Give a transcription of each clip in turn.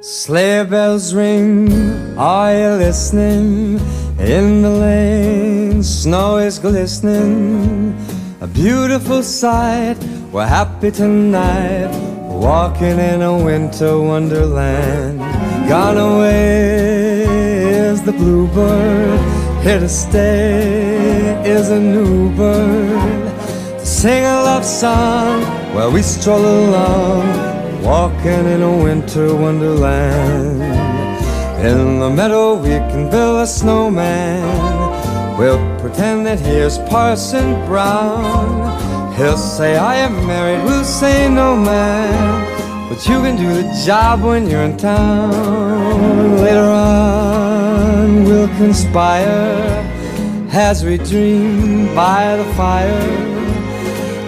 Sleigh bells ring, are you listening? In the lane, snow is glistening. A beautiful sight, we're happy tonight. Walking in a winter wonderland. Gone away is the bluebird, here to stay is a new bird. Sing a love song while we stroll along walking in a winter wonderland. In the meadow we can build a snowman. We'll pretend that here's Parson Brown. He'll say I am married, we'll say no man. But you can do the job when you're in town. Later on conspire as we dream by the fire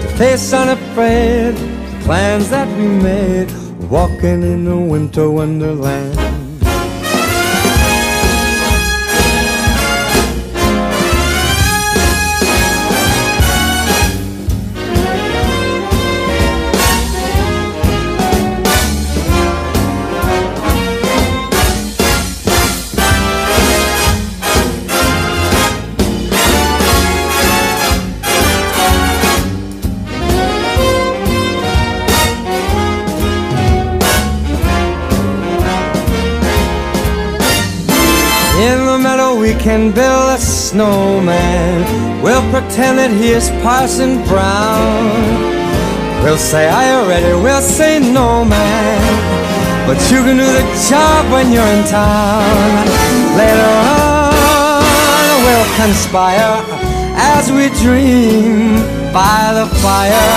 to face unafraid the plans that we made, walking in a winter wonderland. We can build a snowman. We'll pretend that he is Parson Brown. We'll say, Are you ready? We'll say, No, man. But you can do the job when you're in town. Later on, we'll conspire as we dream by the fire.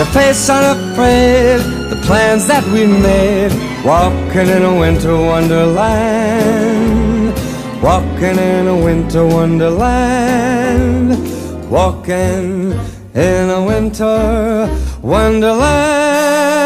The face unafraid, the plans that we made, walking in a winter wonderland. Walking in a winter wonderland. Walking in a winter wonderland.